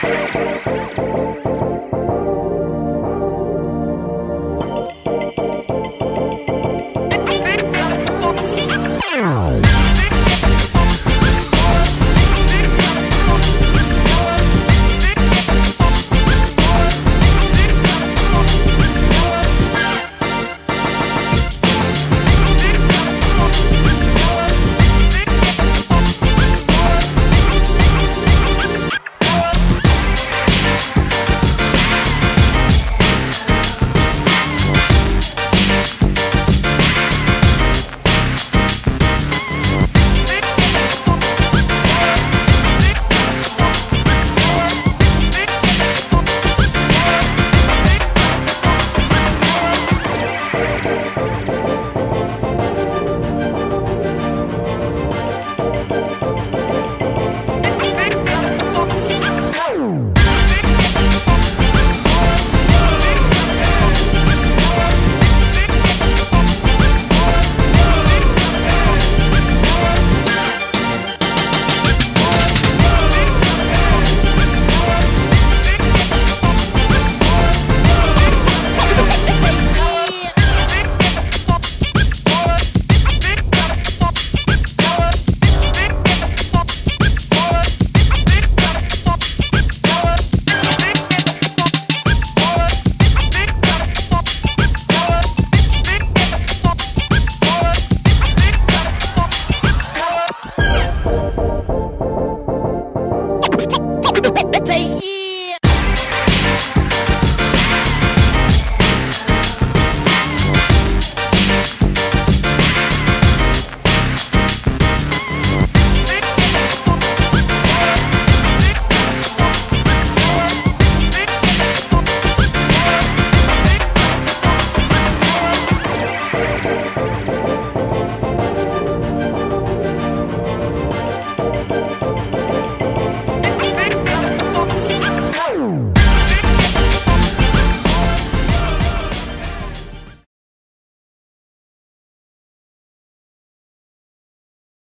Say yeah.